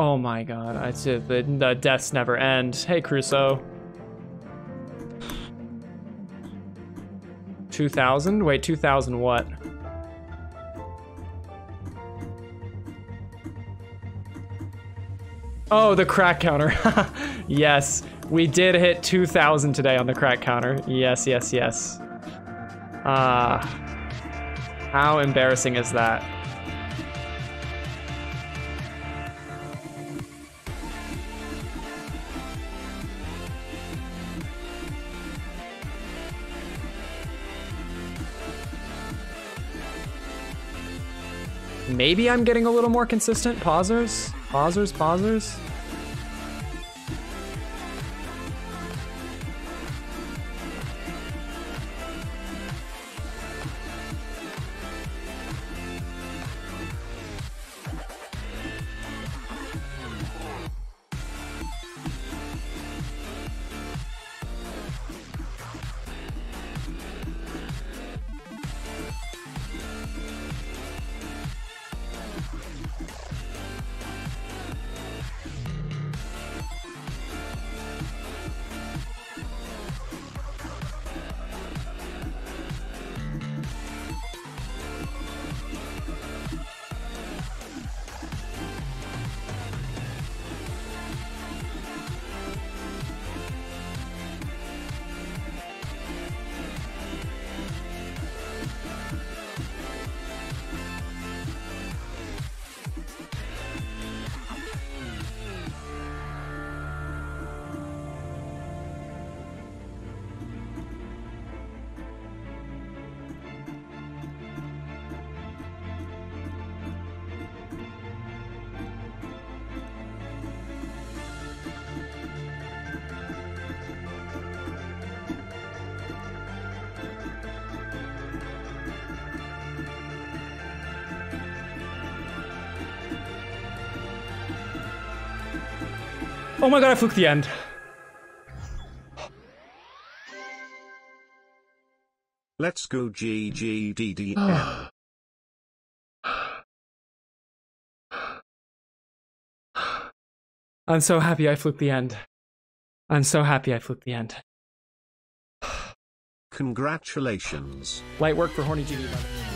Oh my god, I said the, the deaths never end. Hey, Crusoe. 2000? Wait, 2000 what? Oh, the crack counter. yes, we did hit 2000 today on the crack counter. Yes, yes, yes. Ah. how embarrassing is that? Maybe I'm getting a little more consistent. Pausers, pausers, pausers. Oh my god, I fluked the end. Let's go GGDDM. I'm so happy I fluked the end. I'm so happy I fluked the end. Congratulations. Light work for Horny GD, by the way.